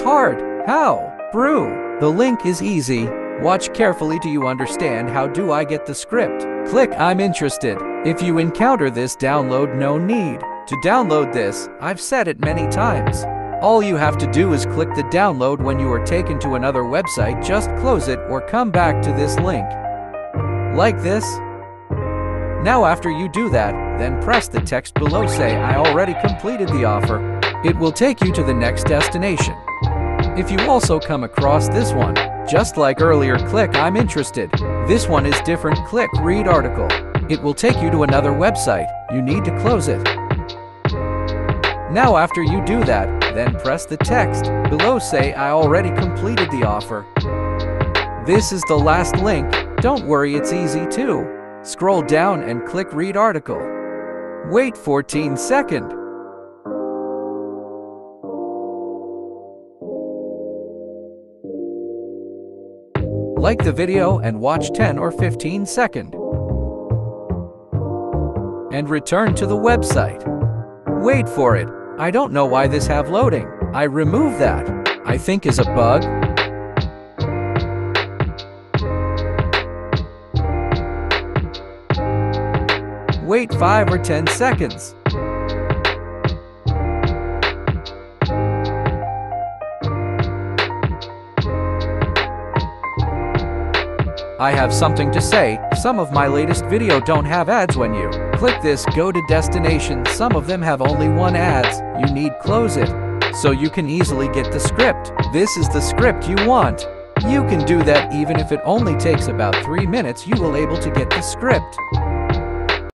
hard. How? Brew. The link is easy. Watch carefully do you understand how do I get the script. Click I'm interested. If you encounter this download no need. To download this, I've said it many times. All you have to do is click the download when you are taken to another website just close it or come back to this link. Like this. Now after you do that, then press the text below say I already completed the offer. It will take you to the next destination. If you also come across this one, just like earlier click I'm interested, this one is different click read article. It will take you to another website, you need to close it. Now after you do that, then press the text below say I already completed the offer. This is the last link, don't worry it's easy too. Scroll down and click read article. Wait 14 second. Like the video and watch 10 or 15 second. And return to the website. Wait for it. I don't know why this have loading. I remove that. I think is a bug. Wait 5 or 10 seconds. I have something to say, some of my latest video don't have ads when you click this go to destination, some of them have only one ads, you need close it. So you can easily get the script. This is the script you want. You can do that even if it only takes about 3 minutes you will able to get the script.